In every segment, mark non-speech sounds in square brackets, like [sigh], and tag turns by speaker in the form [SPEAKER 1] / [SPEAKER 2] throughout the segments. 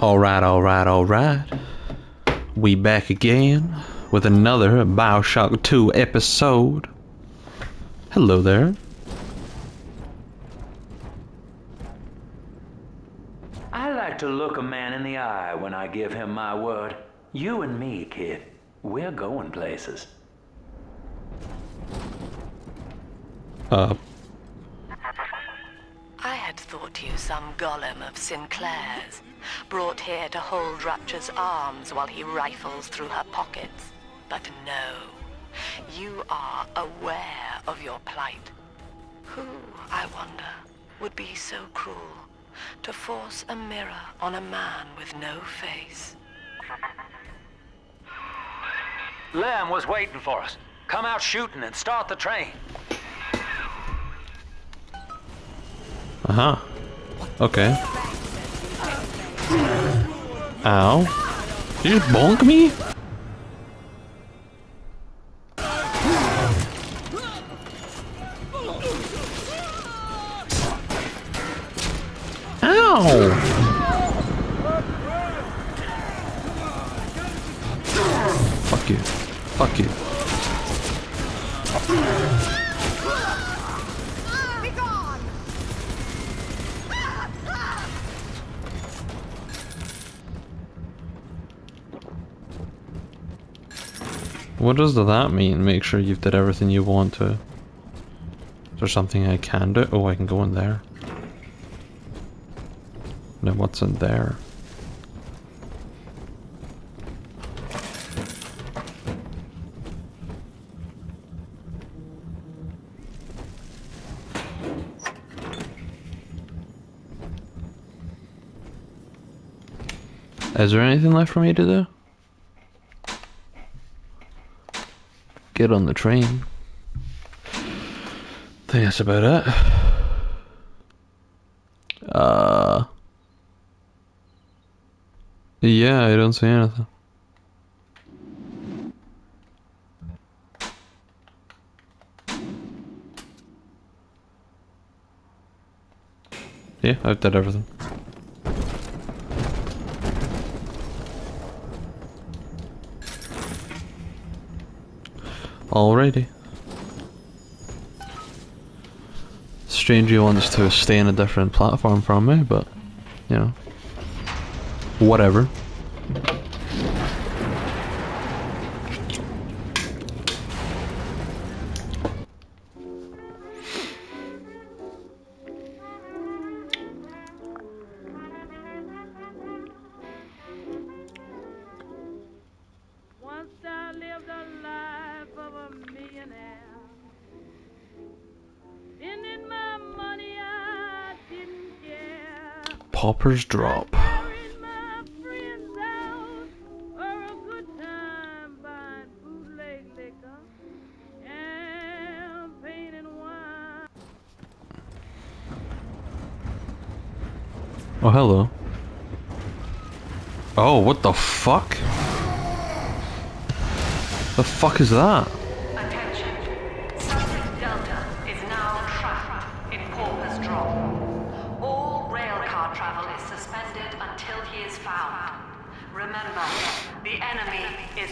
[SPEAKER 1] Alright, alright, alright. We back again with another Bioshock 2 episode. Hello there.
[SPEAKER 2] I like to look a man in the eye when I give him my word. You and me, kid, we're going places.
[SPEAKER 1] Uh,
[SPEAKER 3] thought you some golem of Sinclair's, brought here to hold Rapture's arms while he rifles through her pockets. But no, you are aware of your plight. Who, I wonder, would be so cruel to force a mirror on a man with no face?
[SPEAKER 2] Lamb was waiting for us. Come out shooting and start the train.
[SPEAKER 1] Uh huh. Okay. Ow. Did you just bonk me? Ow! Fuck you. Fuck you. What does that mean? Make sure you've did everything you want to. Is there something I can do? Oh, I can go in there. Now what's in there? Is there anything left for me to do? Get on the train. I think that's about it. Uh. Yeah, I don't see anything. Yeah, I've done everything. Alrighty. Strange you wants to stay in a different platform from me, but, you know. Whatever.
[SPEAKER 4] Wine.
[SPEAKER 1] Oh, hello. Oh, what the fuck? The fuck is that?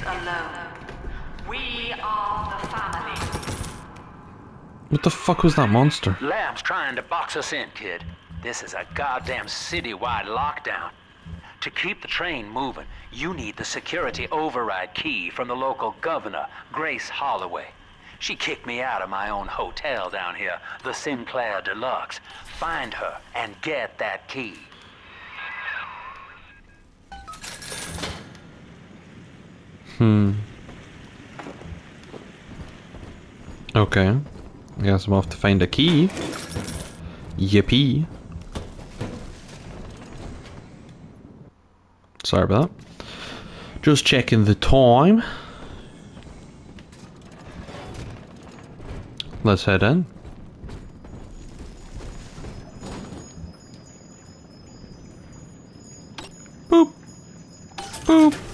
[SPEAKER 3] Alone. We are the family.
[SPEAKER 1] What the fuck was that monster?
[SPEAKER 2] Lamb's trying to box us in, kid. This is a goddamn citywide lockdown. To keep the train moving, you need the security override key from the local governor, Grace Holloway. She kicked me out of my own hotel down here, the Sinclair Deluxe. Find her and get that key.
[SPEAKER 1] Hmm. Okay. Guess I'm off to find a key. Yippee. Sorry about that. Just checking the time. Let's head in. Boop. Boop.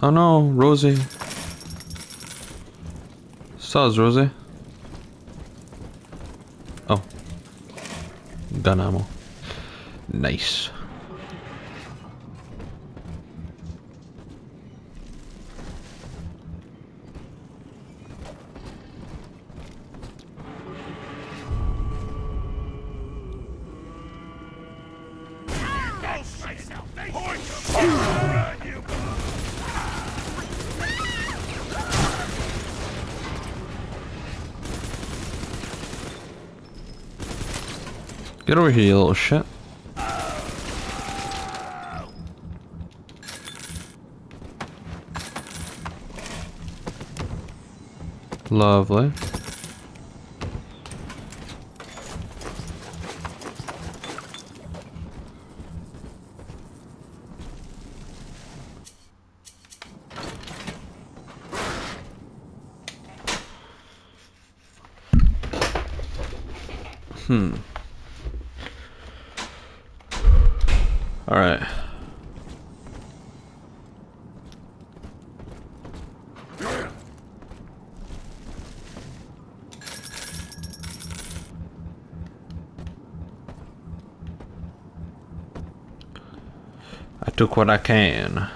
[SPEAKER 1] Oh no, Rosie. Soz, Rosie. Oh. Gun ammo. Nice. Get over here, you little shit. Lovely. Hmm. All right. I took what I can.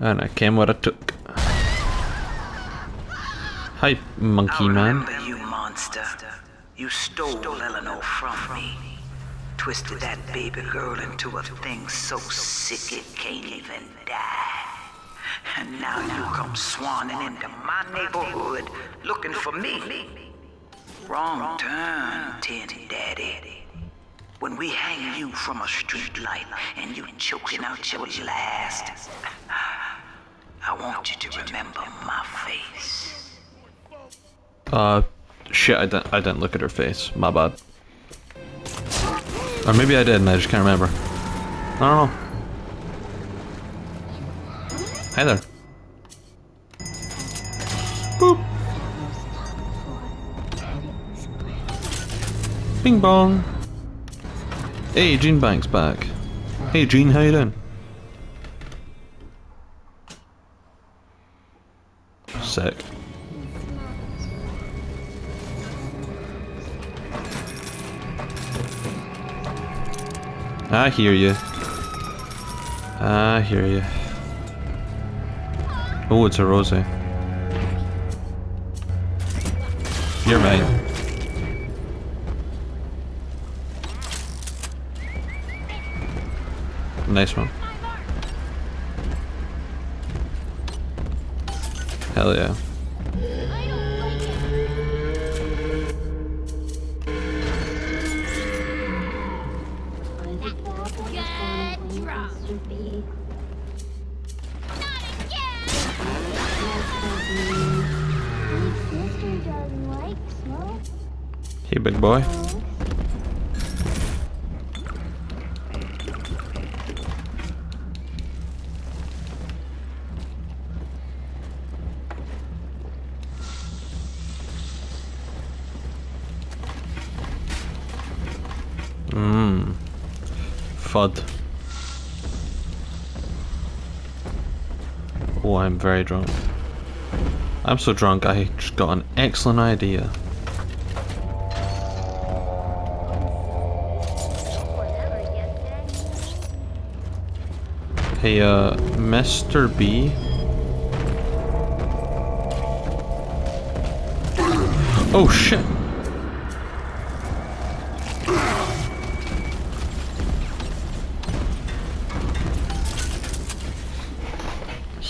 [SPEAKER 1] And I came what I took. Hi, monkey man.
[SPEAKER 5] you, monster. You stole Eleanor from me. Twisted that baby girl into a thing so sick it can't even die. And now you come swanning into my neighborhood looking for me. Wrong turn, Tin Daddy. When we hang you from a street light and you choking out your last, I want you to remember my face.
[SPEAKER 1] Uh, shit, I didn't, I didn't look at her face. My bad. Or maybe I did and I just can't remember. I don't know. Hi there. Boop. Bing bong. Hey, Gene Banks back. Hey, Gene, how you doing? Sick. I hear you. I hear you. Oh, it's a Rosie. You're mine. Nice one. Hell yeah. Hey, big boy. Very drunk. I'm so drunk, I just got an excellent idea. Hey, uh, Mr. B? Oh, shit!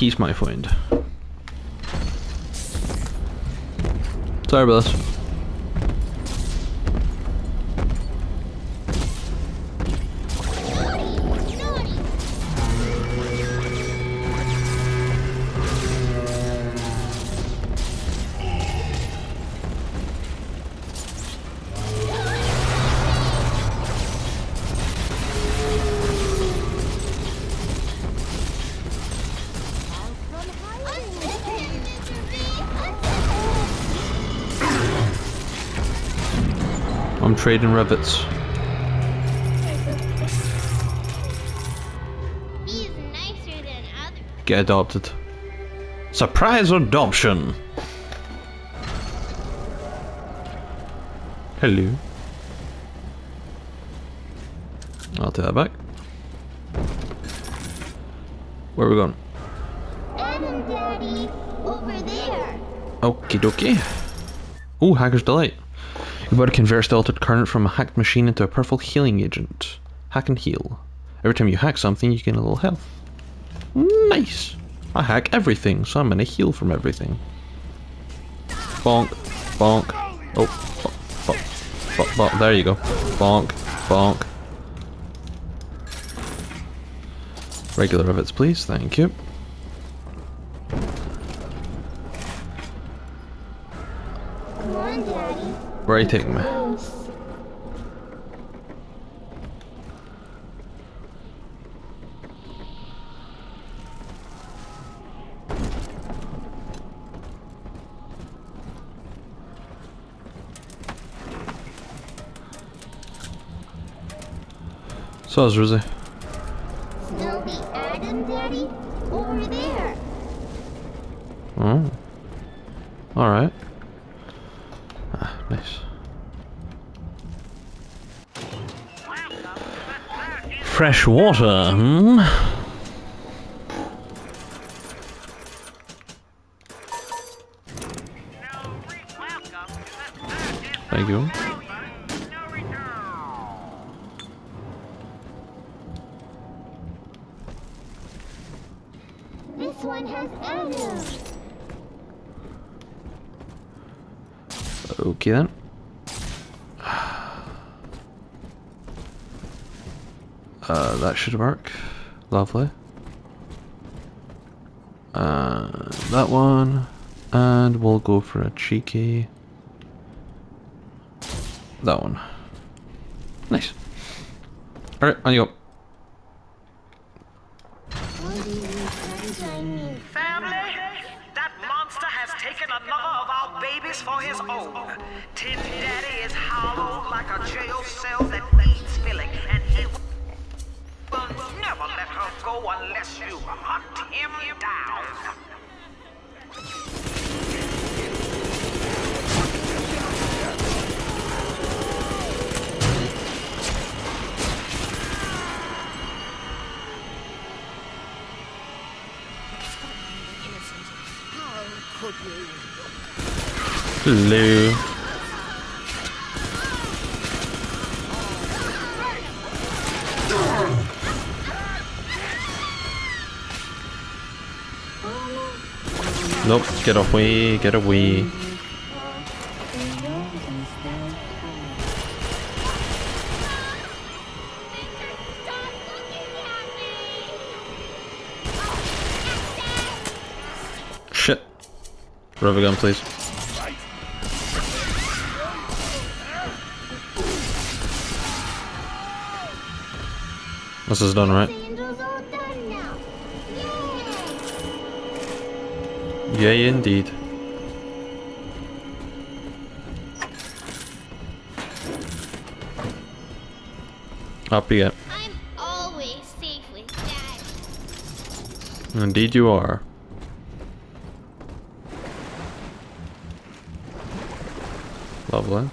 [SPEAKER 1] He's my friend. Sorry about this. Trading rivets.
[SPEAKER 6] He's nicer than others.
[SPEAKER 1] Get adopted. Surprise adoption! Hello. I'll take that back. Where are we going?
[SPEAKER 6] Adam, Daddy, over there.
[SPEAKER 1] Okie dokie. Ooh, Hacker's Delight. You're about to convert the altered current from a hacked machine into a powerful healing agent. Hack and heal. Every time you hack something, you gain a little health. Nice! I hack everything, so I'm gonna heal from everything. Bonk, bonk. Oh, bonk, bonk, bonk, bonk. there you go. Bonk, bonk. Regular rivets, please. Thank you.
[SPEAKER 6] Come on, Daddy.
[SPEAKER 1] Me? So is Rosie.
[SPEAKER 6] Snowy Adam, Daddy, over there.
[SPEAKER 1] Oh. Alright. Ah, nice. Fresh water, hmm? Should work. Lovely. Uh, that one. And we'll go for a cheeky. That one. Nice. Alright, on you go. Hello. Nope, get away, get away. Shit. Rubber gun, please. This is done, right?
[SPEAKER 6] Sandals all done now. Yay!
[SPEAKER 1] Yay, indeed. Up you get.
[SPEAKER 6] I'm always safe with Dad.
[SPEAKER 1] Indeed you are. Lovely.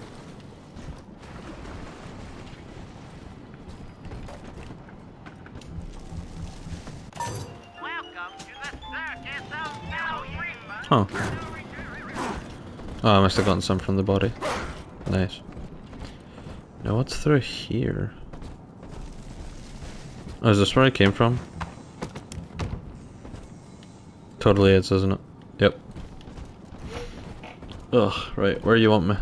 [SPEAKER 1] I must have gotten some from the body. Nice. Now what's through here? Oh, is this where I came from? Totally is, isn't it? Yep. Ugh, right, where you want me?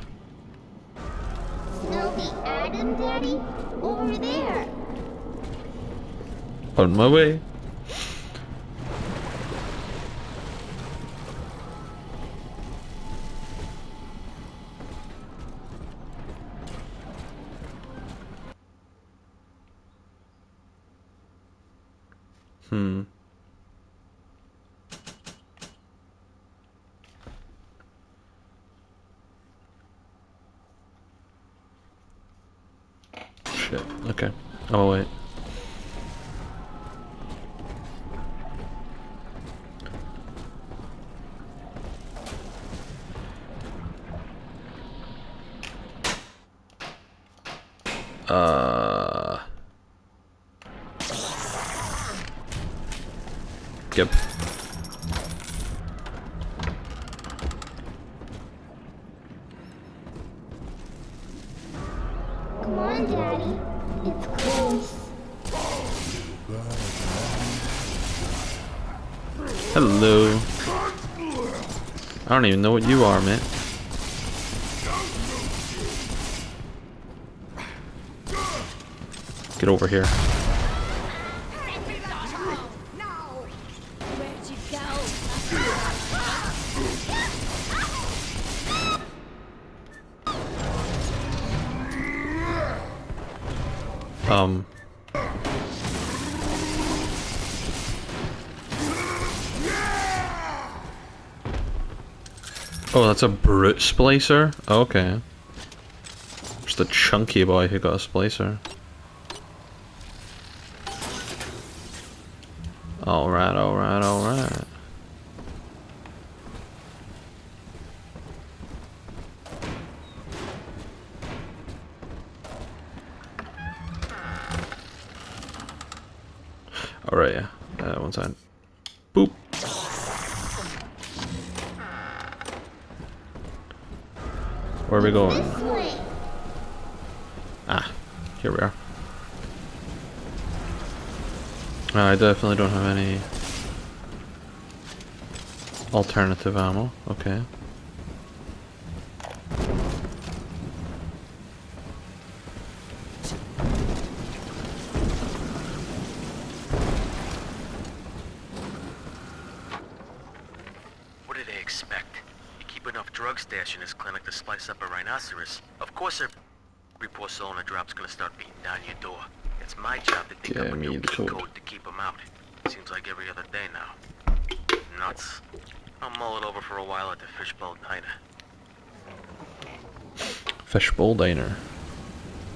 [SPEAKER 6] Snowy Adam, Daddy, over there.
[SPEAKER 1] On my way. Even know what you are, man. Get over here. That's a brute splicer? Okay. Just a chunky boy who got a splicer. Alright, alright, alright. Alright, yeah. Uh, one side. Boop. Where are we going? Ah, here we are. Uh, I definitely don't have any alternative ammo. Okay.
[SPEAKER 7] What do they expect? You keep enough drug stash in this clinic to splice up a rhinoceros. Of course every poor soul in a drop's gonna start beating down your door. It's my job to think
[SPEAKER 1] Yeah,
[SPEAKER 7] up a
[SPEAKER 1] me
[SPEAKER 7] new
[SPEAKER 1] the
[SPEAKER 7] key
[SPEAKER 1] code.
[SPEAKER 7] code to keep them out. Seems like every other day now. Nuts. I'll mull it over for a while at the fishbowl diner.
[SPEAKER 1] Fishbowl diner.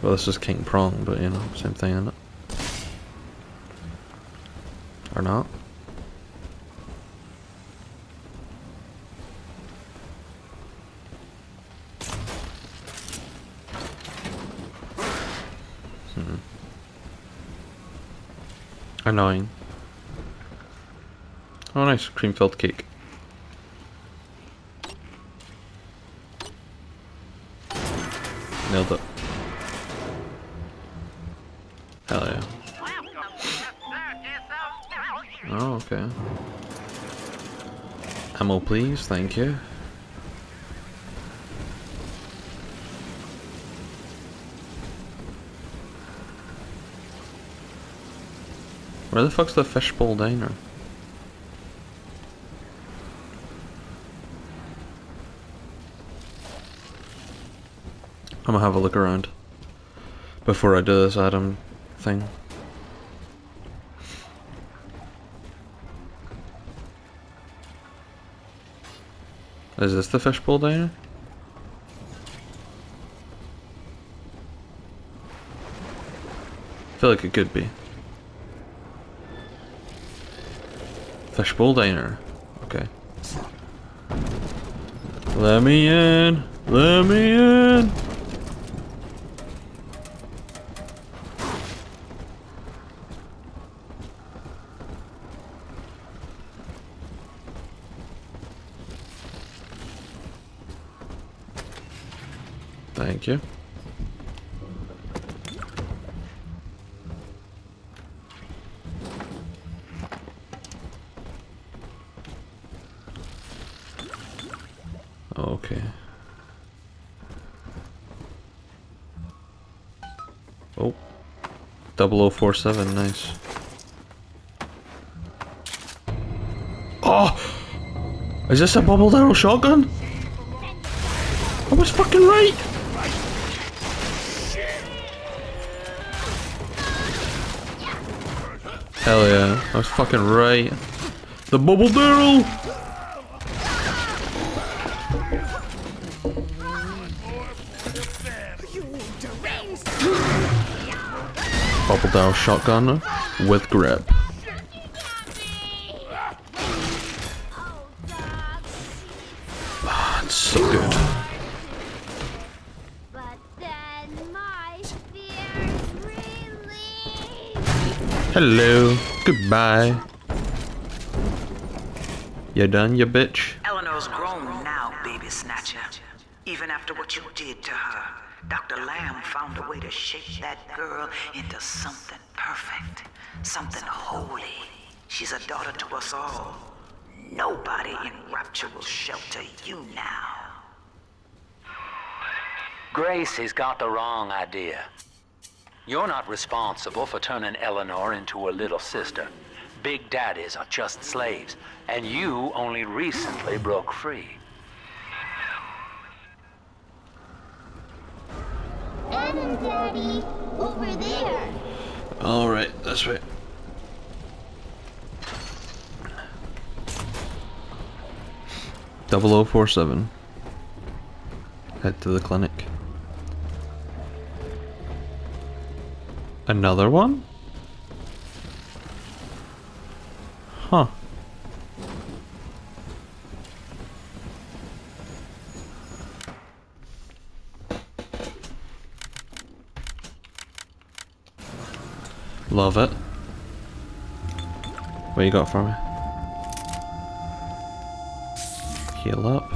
[SPEAKER 1] Well, this is King Prong, but you know, same thing, isn't it? Or not? Hmm. Annoying. Oh, nice cream filled cake. Nailed it. Hell yeah. Oh, okay. Ammo, please. Thank you. Where the fuck's the fishbowl diner? I'm gonna have a look around before I do this Adam thing. Is this the fishbowl diner? I feel like it could be. Fishbowl diner. Okay. Let me in. Let me in. 0047, nice. Oh! Is this a bubble arrow shotgun? I was fucking right! Hell yeah, I was fucking right. The bubble barrel! Bubble shotgun with grip. Ah, it's so good. Hello. Goodbye. You done, you bitch?
[SPEAKER 5] That girl into something perfect, something holy. She's a daughter to us all. Nobody in Rapture will shelter you now.
[SPEAKER 2] Grace has got the wrong idea. You're not responsible for turning Eleanor into a little sister. Big daddies are just slaves, and you only recently broke free.
[SPEAKER 6] Adam, Daddy, over there.
[SPEAKER 1] Alright, that's right. Double O four seven. Head to the clinic. Another one? Huh. Love it. What you got for me? Heal up.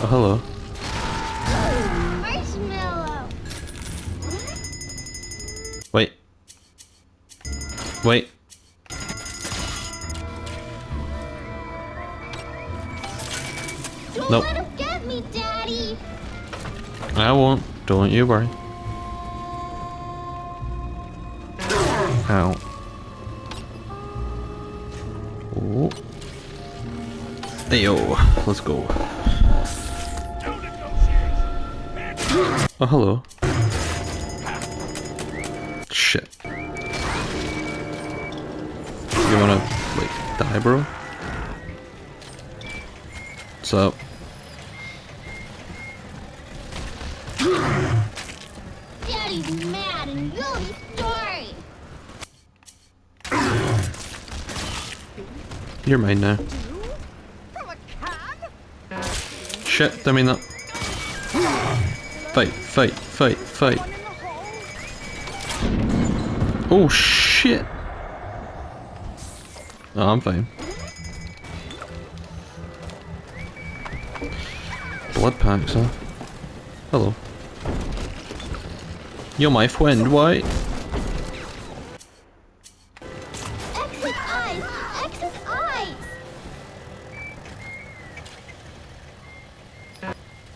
[SPEAKER 1] Oh, hello.
[SPEAKER 6] Marshmallow.
[SPEAKER 1] Wait. Wait. Nope. I won't. Don't you worry. Ow. Oh. Hey yo, let's go. Oh, hello. Shit. You wanna, like, die, bro? You're mine now. Shit, I mean that. Fight, fight, fight, fight. Oh shit! Oh, I'm fine. Blood packs, huh? Hello. You're my friend, why?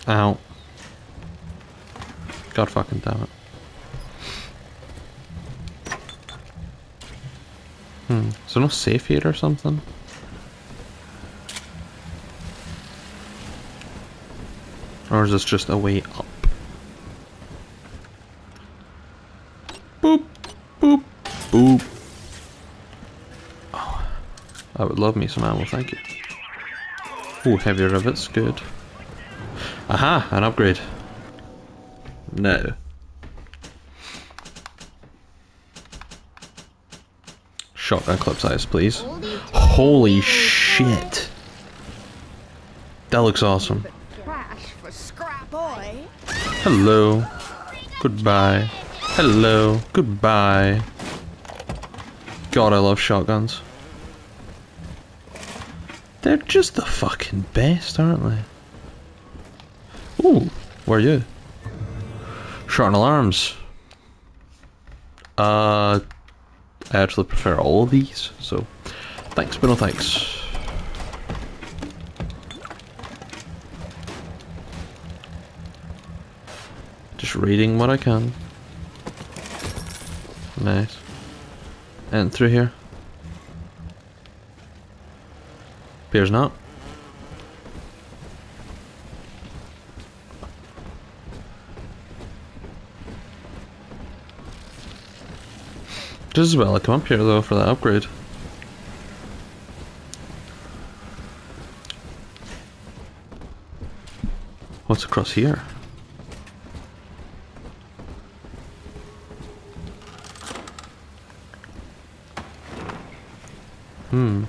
[SPEAKER 1] Ow. God fucking damn it. Hmm. Is there no safe here or something? Or is this just a way up? Boop, boop, boop. Oh, I would love me some ammo, thank you. Oh, heavy rivets, good. Aha, an upgrade. No. Shotgun clip size, please. Holy shit. That looks awesome. Hello. Goodbye. Hello. Goodbye. God, I love shotguns. They're just the fucking best, aren't they? Are you? Shot alarms. Uh, I actually prefer all of these, so thanks, but no thanks. Just reading what I can. Nice. And through here. Appears not. Just as well I come up here though for that upgrade. What's across here? Hmm.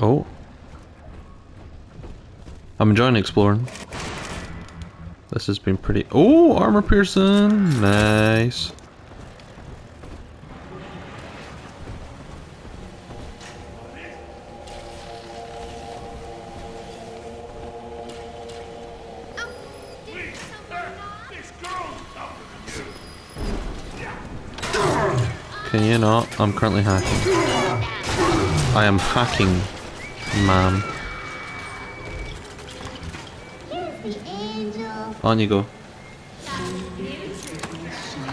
[SPEAKER 1] Oh. I'm enjoying exploring. This has been pretty. Oh, armor piercing. Nice. Can you not? I'm currently hacking. I am hacking, man. On you go.
[SPEAKER 5] The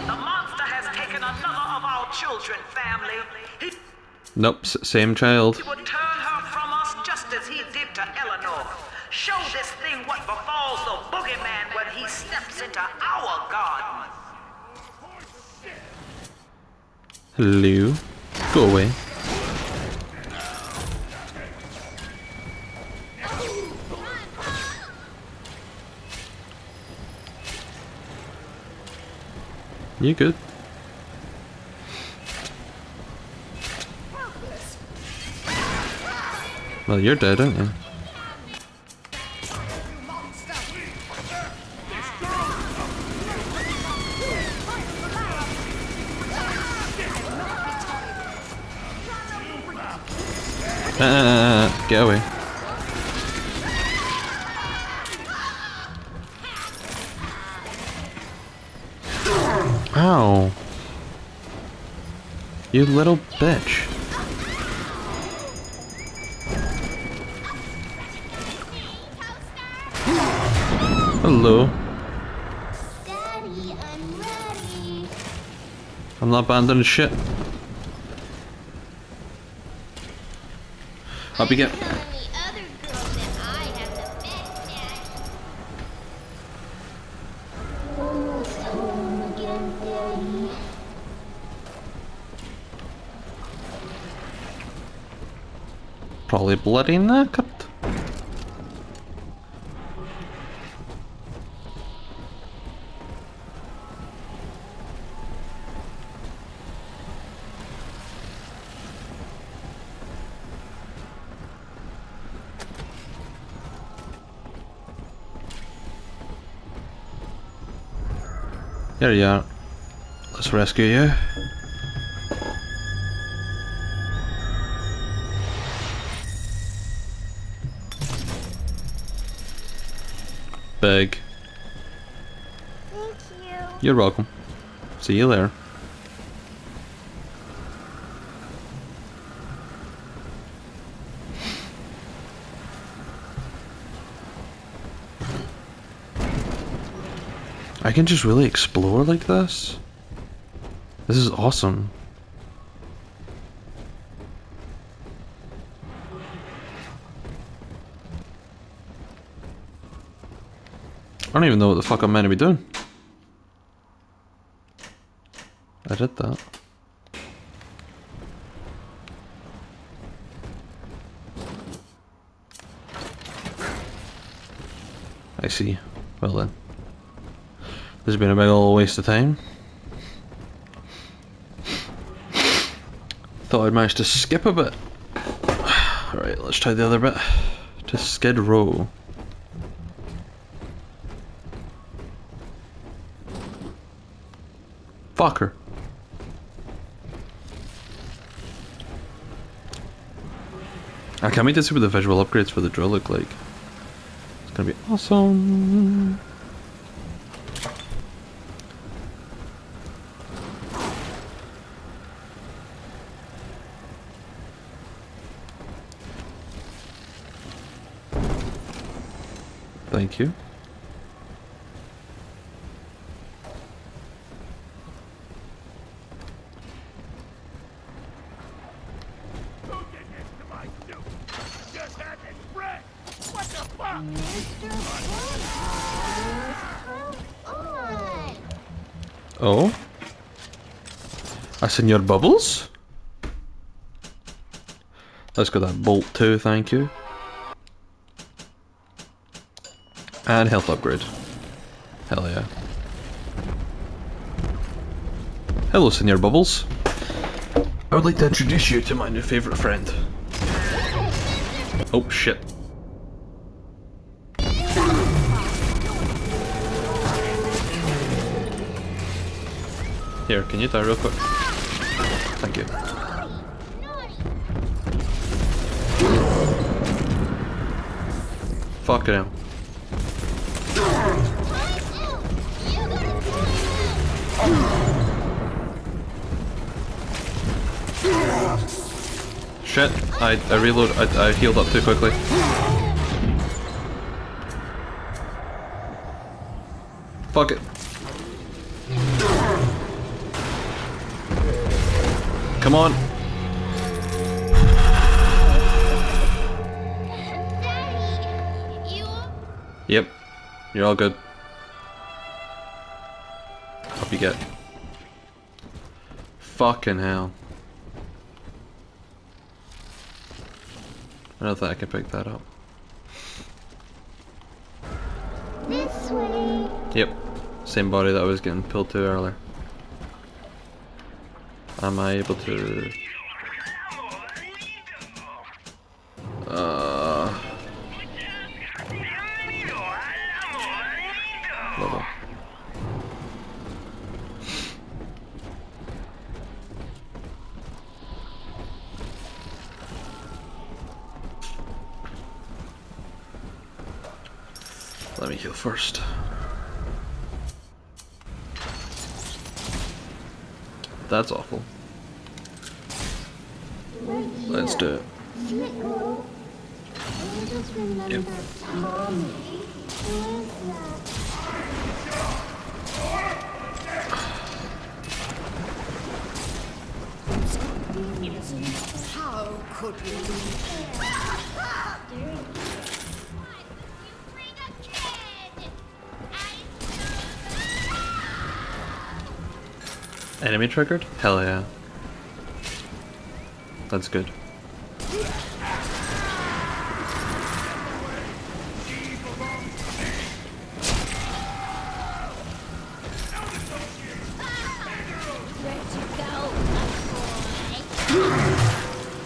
[SPEAKER 5] monster has taken another of our children, family. He
[SPEAKER 1] Nope, same child.
[SPEAKER 5] would turn her from us just as he did to Eleanor. Show this thing what befalls the boogeyman when he steps into our garden.
[SPEAKER 1] Hello. Go away. You good? Well, you're dead, aren't you? Uh, get away. Ow. You little bitch. Hello.
[SPEAKER 6] I'm.
[SPEAKER 1] Not abandoning shit. I'll be get. Probably bloody knackered. Here you are. Let's rescue
[SPEAKER 6] you.
[SPEAKER 1] You're welcome. See you later. I can just really explore like this. This is awesome. I don't even know what the fuck I'm meant to be doing. I did that. I see. Well then. This has been a big ol' waste of time. Thought I'd managed to skip a bit. [sighs] Alright, let's try the other bit. To Skid Row. Fucker. I can't wait to see what the visual upgrades for the drill look like. It's gonna be awesome. Thank you. Senor Bubbles? Let's get that bolt too, thank you. And health upgrade. Hell yeah. Hello, Senor Bubbles. I would like to introduce you to my new favourite friend. Oh, shit. Here, can you die real quick? Thank you. Fuck it out. Shit, I, I reload, I, I healed up too quickly. Fuck it. Come on.
[SPEAKER 6] Daddy, you
[SPEAKER 1] Yep. You're all good. Hope you get. Fucking hell. I don't think I can pick that up.
[SPEAKER 6] this way.
[SPEAKER 1] Yep. Same body that I was getting pulled to earlier. Am I able to... Uh... Let me heal first. That's awful. Let's do it.
[SPEAKER 8] How could we
[SPEAKER 1] Enemy triggered? Hell yeah. That's good.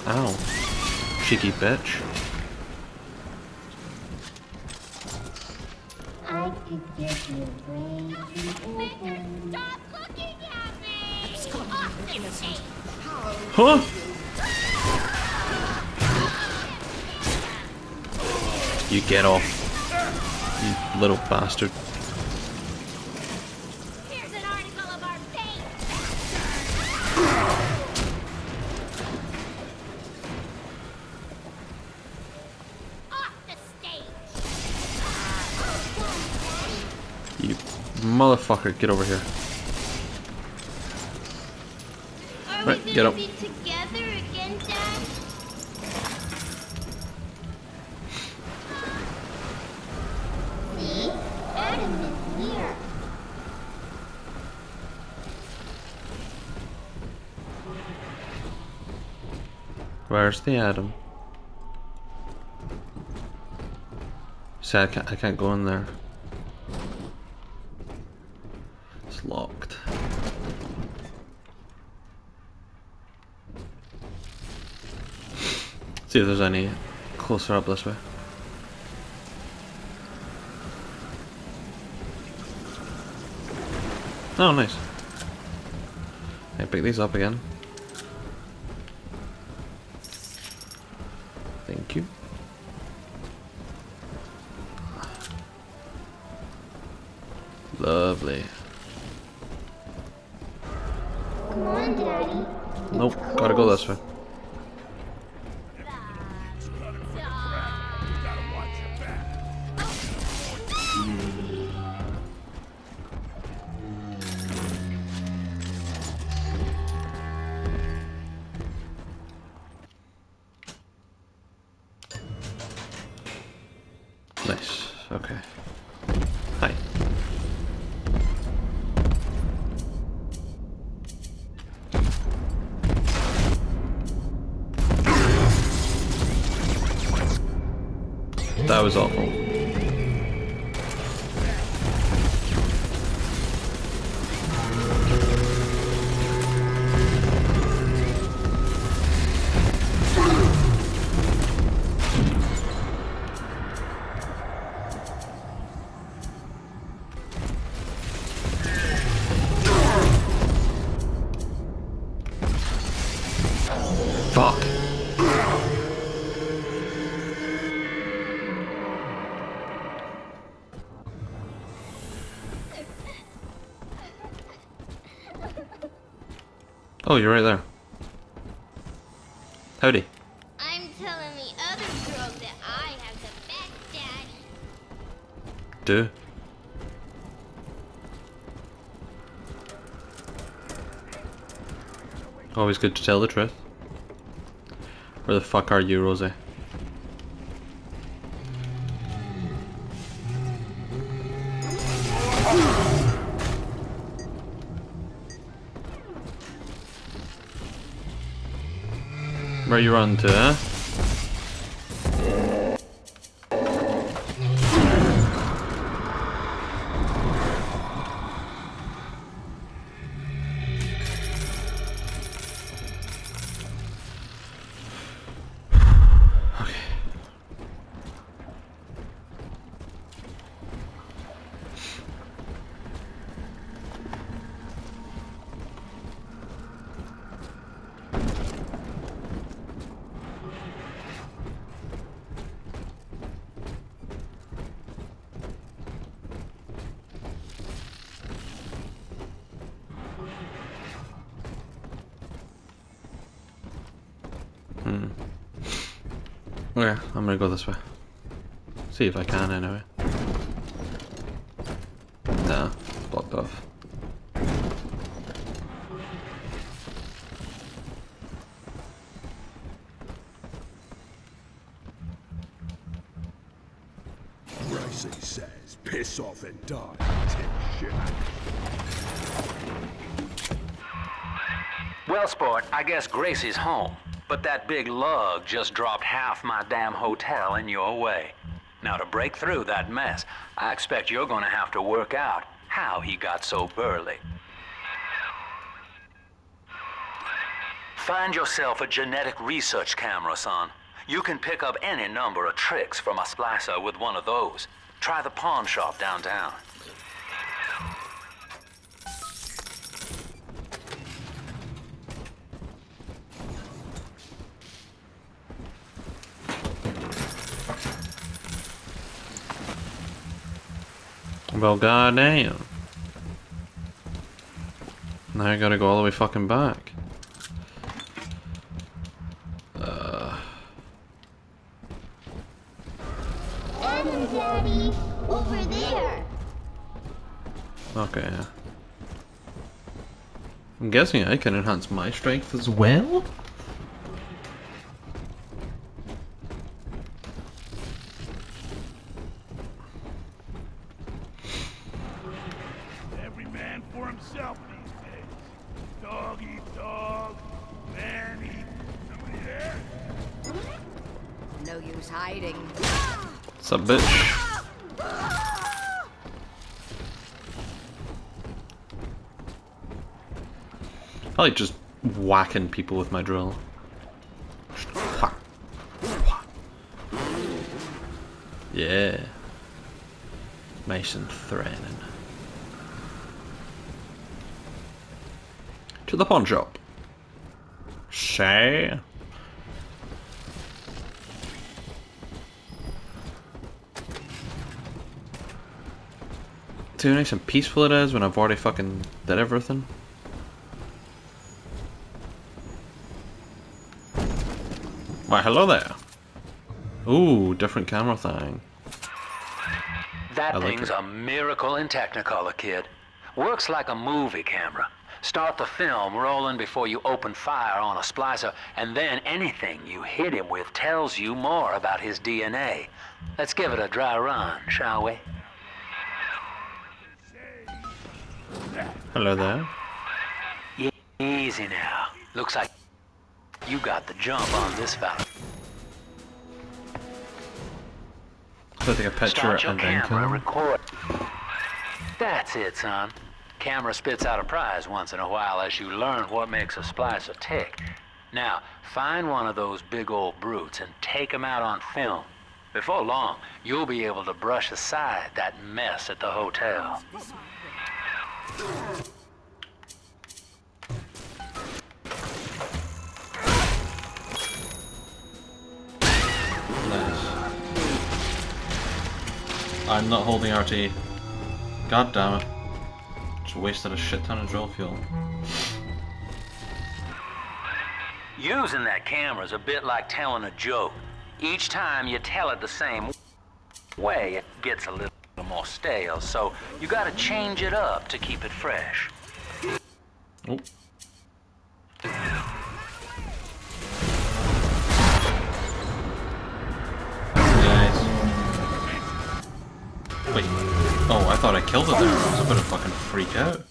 [SPEAKER 1] Ow. Cheeky bitch. Huh? You get off. You little bastard.
[SPEAKER 6] Here's an article of our! Off the stage!
[SPEAKER 1] You motherfucker, get over here.
[SPEAKER 6] Are
[SPEAKER 1] Right,
[SPEAKER 6] we
[SPEAKER 1] get up.
[SPEAKER 6] together again, Dad? See? Adam is here.
[SPEAKER 1] Where's the Adam? See, I can't, I can't go in there. It's locked. See if there's any closer up this way. Oh, nice. I pick these up again. Thank you. Lovely. Oh, you're right there. Howdy.
[SPEAKER 6] I'm telling the other girls that I have the best daddy.
[SPEAKER 1] Do. Always good to tell the truth. Where the fuck are you, Rosie? You run to, eh? See if I can anyway. Nah, blocked off.
[SPEAKER 9] Gracie says, piss off and die. Tip shit.
[SPEAKER 2] Well, sport, I guess Gracie's home. But that big lug just dropped half my damn hotel in your way. Now, to break through that mess, I expect you're gonna have to work out how he got so burly. Find yourself a genetic research camera, son. You can pick up any number of tricks from a splicer with one of those. Try the pawn shop downtown.
[SPEAKER 1] Well, goddamn. Now I gotta go all the way fucking back.
[SPEAKER 6] Over there.
[SPEAKER 1] okay. I'm guessing I can enhance my strength as well?
[SPEAKER 9] Every man for himself these days. Dog eat dog. Man eat. Somebody there?
[SPEAKER 8] No use hiding.
[SPEAKER 1] What's up, bitch? I like just whacking people with my drill. Yeah. Mason threatening. To the pawn shop. Say. See how nice and peaceful it is when I've already fucking did everything? Why, hello there. Ooh, different camera thing.
[SPEAKER 2] That
[SPEAKER 1] like
[SPEAKER 2] thing's
[SPEAKER 1] it.
[SPEAKER 2] a miracle in Technicolor, kid. Works like a movie camera. Start the film rolling before you open fire on a splicer, and then anything you hit him with tells you more about his DNA. Let's give it a dry run, shall we?
[SPEAKER 1] Hello there.
[SPEAKER 2] Easy now. Looks like you got the jump on this fella.
[SPEAKER 1] So take a picture and then
[SPEAKER 2] camera, record. That's it, son. Camera spits out a prize once in a while as you learn what makes a splicer tick. Now, find one of those big old brutes and take him out on film. Before long, you'll be able to brush aside that mess at the hotel.
[SPEAKER 1] I'm not holding RT. God damn it. Just wasted a shit ton of drill fuel.
[SPEAKER 2] Using that camera is a bit like telling a joke. Each time you tell it the same way, it gets a little more stale, so you gotta change it up to keep it fresh.
[SPEAKER 1] Oh. Killed it there. I was about to fucking freak out.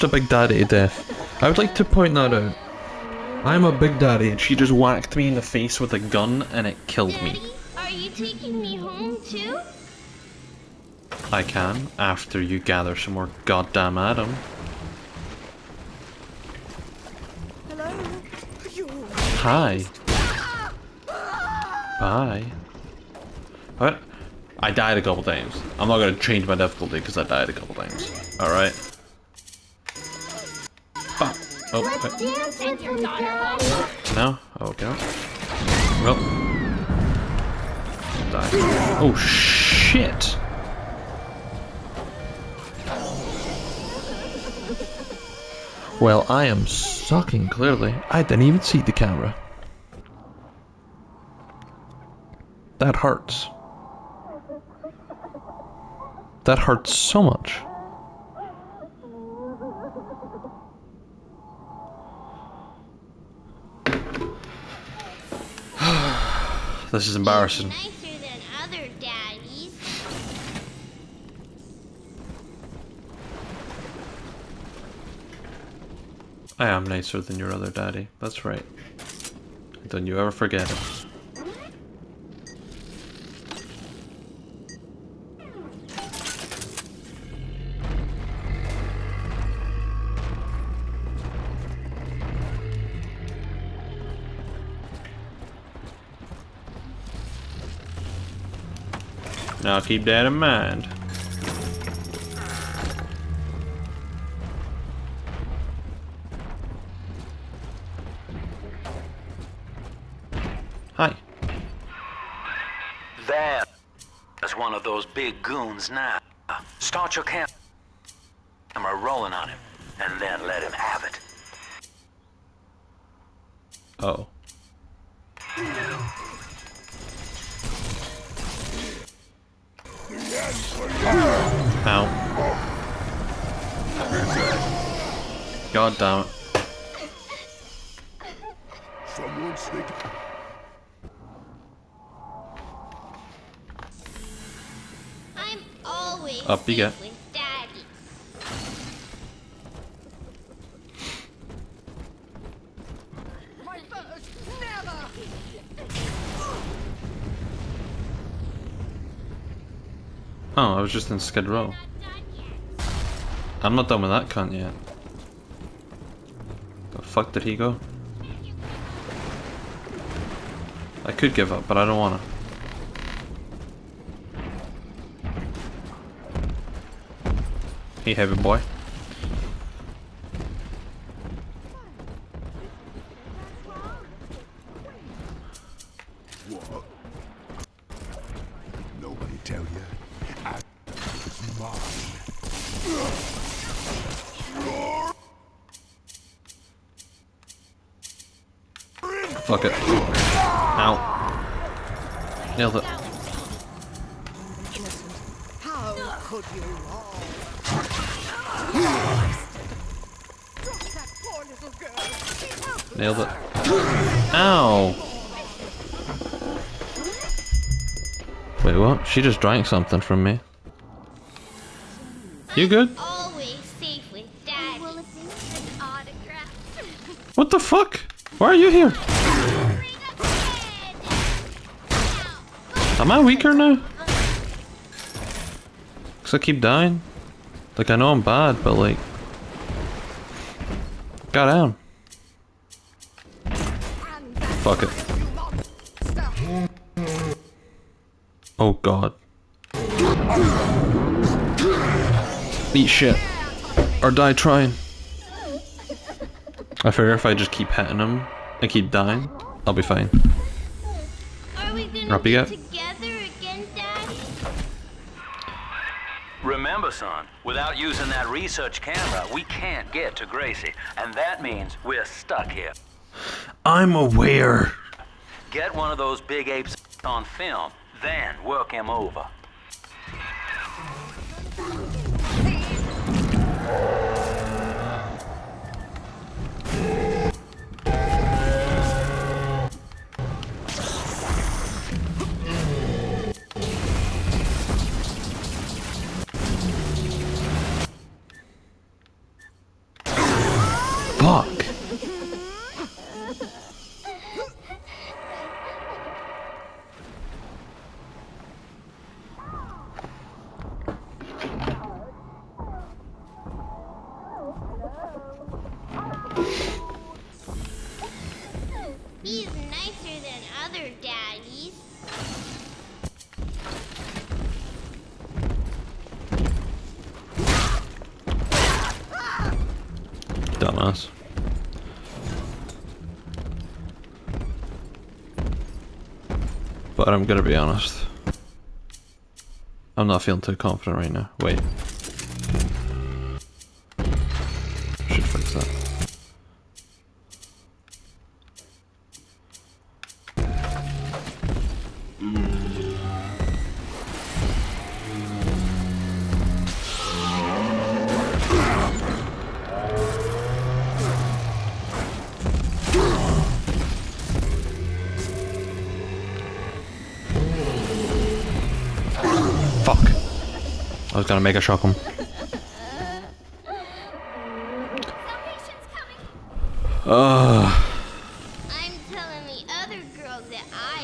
[SPEAKER 1] She punched a Big Daddy to death. I would like to point that out. I'm a Big Daddy and she just whacked me in the face with a gun and it killed me.
[SPEAKER 6] Are you taking me home too?
[SPEAKER 1] I can, after you gather some more goddamn Adam. Hello. Hi. Bye. What? I died a couple times. I'm not gonna change my difficulty because I died a couple times. Alright. Fuck. Oh,
[SPEAKER 6] Let's
[SPEAKER 1] wait.
[SPEAKER 6] dance and some daddy.
[SPEAKER 1] Oh, okay. Well. Die. Oh shit! Well, I am sucking clearly. I didn't even see the camera. That hurts. That hurts so much. This is embarrassing.
[SPEAKER 6] Nicer than other daddies.
[SPEAKER 1] I am nicer than your other daddy. That's right. Don't you ever forget it. Now keep that in mind. Hi.
[SPEAKER 2] There's one of those big goons now. Start your cam-
[SPEAKER 1] you get.
[SPEAKER 6] with daddy.
[SPEAKER 8] My first, never!
[SPEAKER 1] Oh, I was just in Skid Row.
[SPEAKER 6] Not done yet.
[SPEAKER 1] I'm not done with that cunt yet. The fuck did he go? I could give up, but I don't wanna. Hey, heavy boy.
[SPEAKER 9] What? Nobody tell you. I is mine.
[SPEAKER 1] Fuck it. Ow. Nailed it.
[SPEAKER 8] Innocent. How could you all? Drop that poor little girl.
[SPEAKER 1] Nailed it. Ow! Wait, what? She just drank something from me. You good?
[SPEAKER 6] Always safe with daddy. An autograph.
[SPEAKER 1] What the fuck? Why are you here? Am I weaker now? Cause I keep dying. Like I know I'm bad, but like, got down. Fuck it. Oh god. Eat shit. Or die trying. I figure if I just keep hitting him and keep dying, I'll be fine.
[SPEAKER 6] Are we gonna
[SPEAKER 1] Up
[SPEAKER 6] be
[SPEAKER 1] you get.
[SPEAKER 6] together again, Daddy?
[SPEAKER 2] Remember, son, without using that research camera, we can't get to Gracie. And that means we're stuck here.
[SPEAKER 1] I'm aware.
[SPEAKER 2] Get one of those big apes on film, then work him over.
[SPEAKER 1] But I'm gonna be honest. I'm not feeling too confident right now. Wait.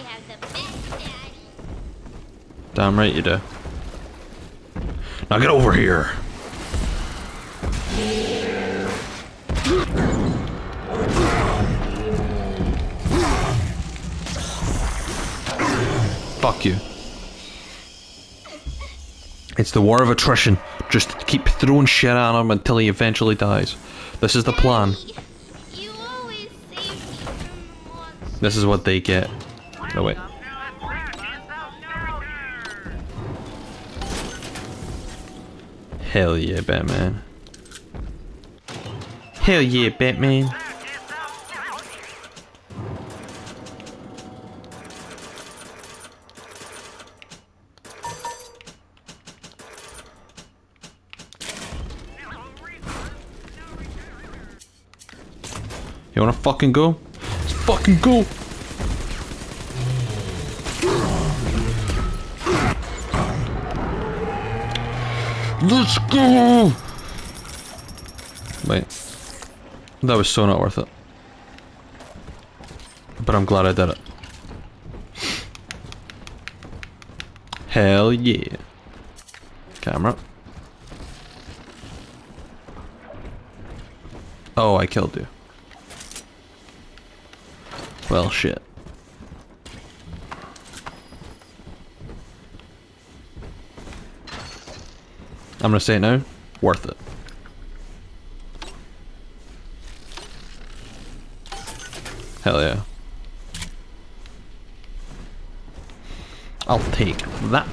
[SPEAKER 6] Have the best daddy.
[SPEAKER 1] Damn right you do. Now get over here. Fuck you. It's the war of attrition. Just keep throwing shit at him until he eventually dies. This is the plan. This is what they get. No wait. Hell yeah, Batman. Hell yeah, Batman. Wanna fucking go? Let's fucking go! Let's go! Wait. That was so not worth it. But I'm glad I did it. Hell yeah. Camera. Oh, I killed you. Well, shit. I'm gonna say it now. Worth it. Hell yeah. I'll take that.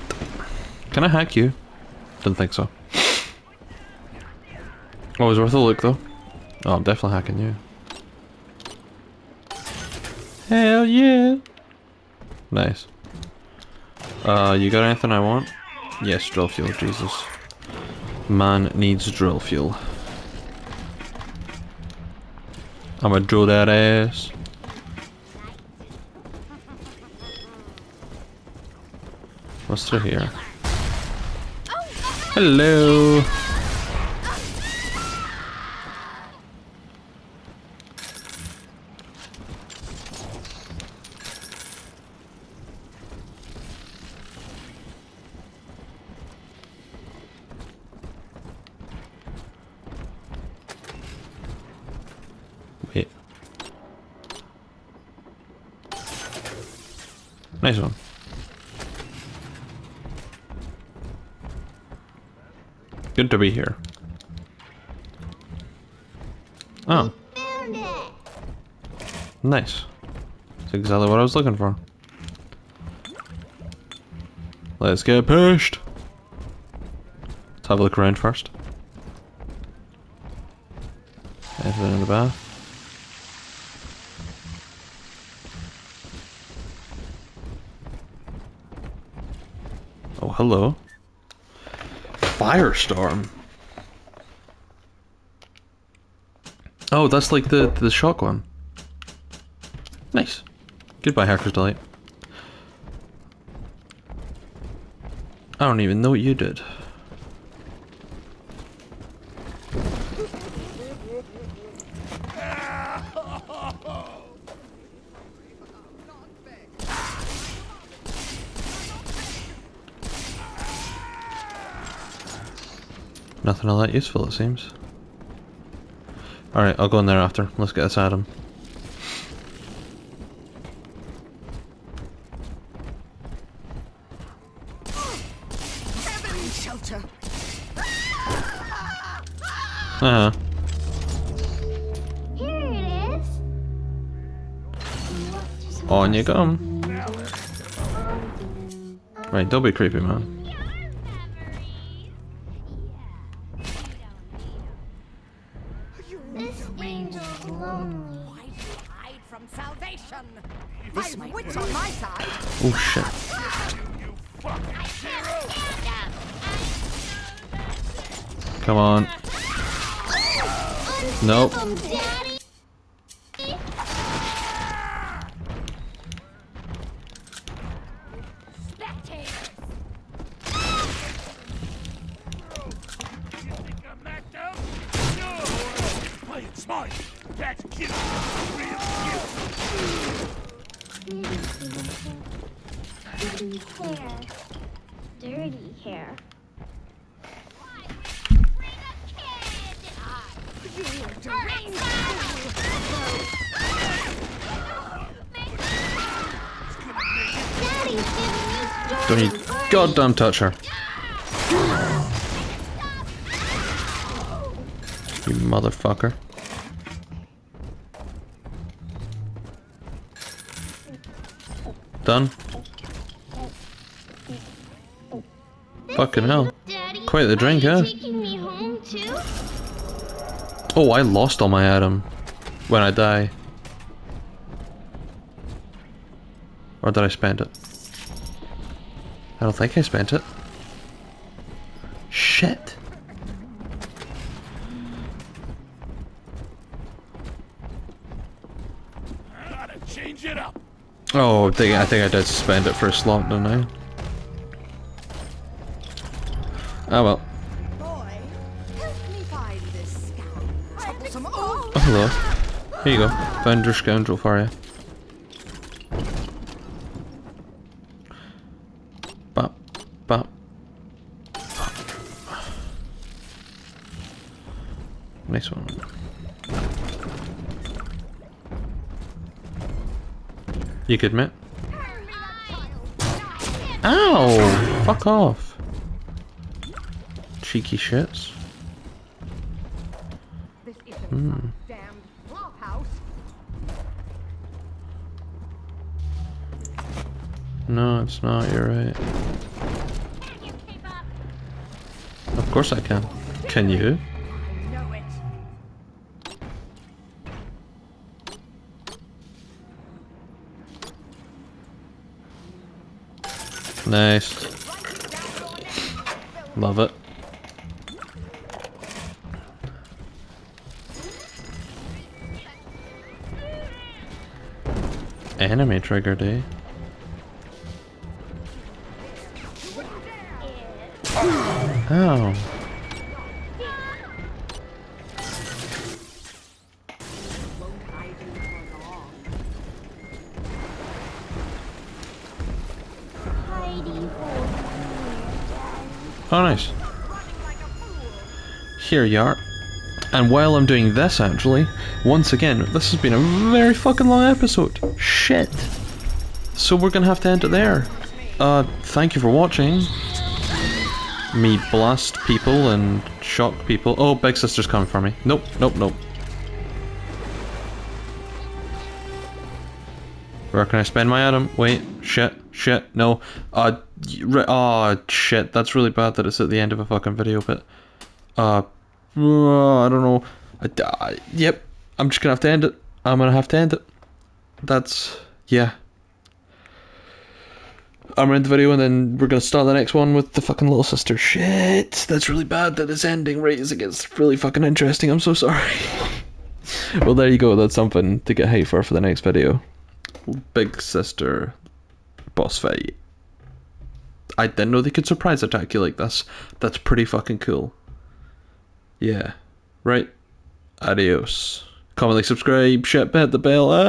[SPEAKER 1] Can I hack you? Didn't think so. Was worth a look though. Oh, I'm definitely hacking you. Hell yeah. Nice. Uh, you got anything I want? Yes, drill fuel, Jesus. Man needs drill fuel. I'ma drill that ass. What's through here? Hello. Nice one. Good to be here. Oh,
[SPEAKER 6] Found it.
[SPEAKER 1] Nice. That's exactly what I was looking for. Let's get pushed. Let's have a look around first. Anything in the bath? Oh, hello. Firestorm. Oh, that's like the the shock one. Nice. Goodbye, Hacker's Delight. I don't even know what you did. Nothing all that useful, it seems. Alright, I'll go in there after. Let's get this Adam. On you come. Wait, don't be creepy, man.
[SPEAKER 6] This angel's lonely.
[SPEAKER 8] Why
[SPEAKER 1] Don't you goddamn touch her. You motherfucker. Done? Fucking hell. Quite the drink, huh? Oh, I lost all my Adam when I die. Or did I spend it? I don't think I spent it. Shit.
[SPEAKER 9] Gotta change it up.
[SPEAKER 1] Oh, I think I think I did spend it for a slot, didn't I? Oh well.
[SPEAKER 8] Boy, help me find this scoundrel.
[SPEAKER 1] Oh, hello. Here you go. Found your scoundrel for you. Nice one. You could admit. Ow! Fuck off. Cheeky shits.
[SPEAKER 8] House.
[SPEAKER 1] No, it's not. You're right. Of course I can. Can you?
[SPEAKER 8] I know it.
[SPEAKER 1] Nice. Love it. Anime trigger day. Ow.
[SPEAKER 6] Oh.
[SPEAKER 1] Oh, nice. Here you are. And while I'm doing this, actually, once again, this has been a very fucking long episode. Shit. so we're gonna have to end it there. Uh, thank you for watching. Me blast people and shock people. Oh, Big Sister's coming for me. Nope, nope, nope. Where can I spend my item? Wait, shit, shit, no. Uh, oh, shit, that's really bad that it's at the end of a fucking video, but... Uh, uh I don't know. I, uh, yep, I'm just gonna have to end it. I'm gonna have to end it. That's, yeah. I'm gonna end the video and then we're gonna start the next one with the fucking little sister. Shit, that's really bad that it's ending right as it gets really fucking interesting. I'm so sorry. [laughs] well, there you go. That's something to get hate for for the next video. Big sister boss fight. I didn't know they could surprise attack you like this. That's pretty fucking cool. Yeah. Right. Adios. Comment, like, subscribe, shit, hit the bell. Ah.